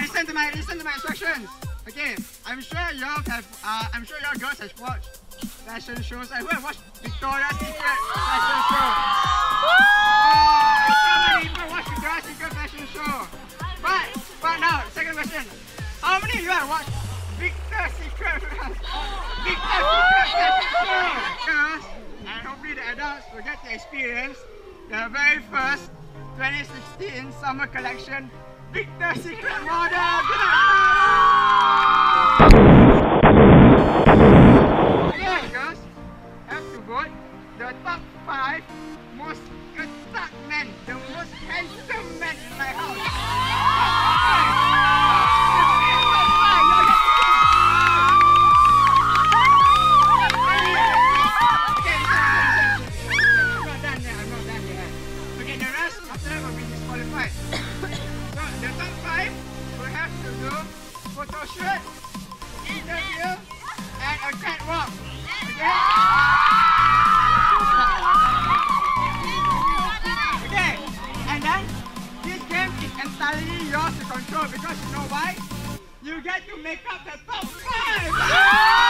listen to my listen to my instructions. Okay, I'm sure y'all have uh, I'm sure y'all girls have watched fashion shows. I have watched Victoria's Secret fashion show. Oh, so many people watch Victoria's Secret fashion show. But but now, second question. How many of you have watched Victoria's Secret Victoria's Secret fashion show? Girls, and hopefully the adults will get to experience the very first 2016 summer collection Victor's Secret model. Good. Have to vote the top five most ketat men, the most handsome men in my house. Okay, the rest after that will be disqualified. Top five will have to do photo shoot, interview, and a catwalk. Okay? Okay, and then this game is entirely yours to control because you know why? You get to make up the top five!